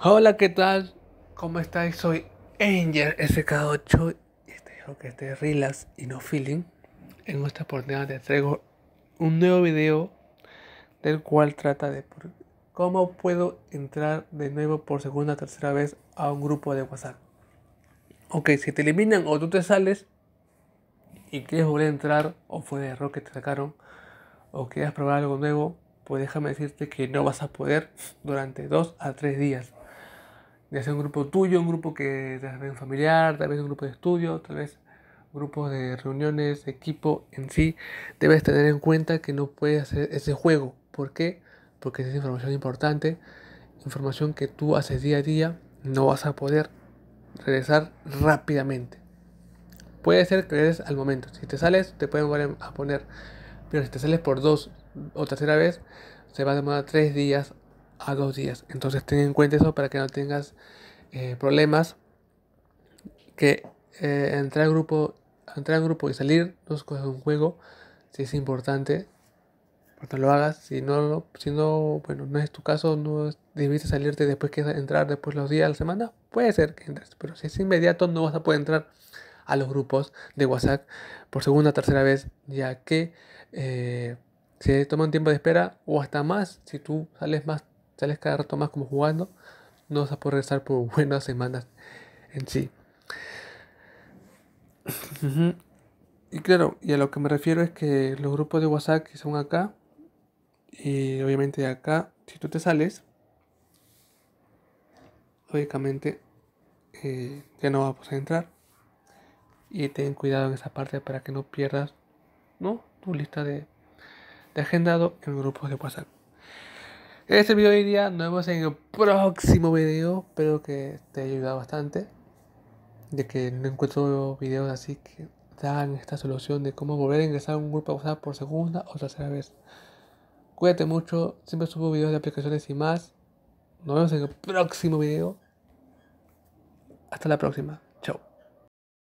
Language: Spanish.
Hola, ¿qué tal? ¿Cómo estáis? Soy Angel SK8 y este es que este Relax y No Feeling. En esta oportunidad te traigo un nuevo video del cual trata de cómo puedo entrar de nuevo por segunda o tercera vez a un grupo de WhatsApp. Ok, si te eliminan o tú te sales y quieres volver a entrar o fue de error que te sacaron o quieres probar algo nuevo, pues déjame decirte que no vas a poder durante dos a tres días ya sea un grupo tuyo, un grupo que tal vez un familiar, tal vez un grupo de estudio, tal vez grupos de reuniones, equipo en sí, debes tener en cuenta que no puedes hacer ese juego. ¿Por qué? Porque es información importante, información que tú haces día a día, no vas a poder regresar rápidamente. Puede ser que regreses al momento. Si te sales, te pueden volver a poner. Pero si te sales por dos o tercera vez, se va a demorar tres días a dos días. Entonces ten en cuenta eso para que no tengas eh, problemas. Que eh, entrar al grupo, entrar al grupo y salir no es un juego. Si es importante, porque lo hagas. Si no, si no, bueno, no es tu caso, no debiste salirte después que entrar después los días de la semana, puede ser que entres. Pero si es inmediato, no vas a poder entrar a los grupos de WhatsApp por segunda o tercera vez, ya que eh, se toma un tiempo de espera o hasta más si tú sales más sales cada rato más como jugando, no vas a poder estar por buenas semanas en sí. Y claro, y a lo que me refiero es que los grupos de WhatsApp que son acá, y obviamente acá, si tú te sales, lógicamente eh, ya no vas a entrar. Y ten cuidado en esa parte para que no pierdas ¿no? tu lista de, de agendado en grupos de WhatsApp. Este video de hoy día nos vemos en el próximo video. Espero que te haya ayudado bastante. De que no encuentro videos así que dan esta solución de cómo volver a ingresar a un grupo WhatsApp por segunda o tercera vez. Cuídate mucho. Siempre subo videos de aplicaciones y más. Nos vemos en el próximo video. Hasta la próxima.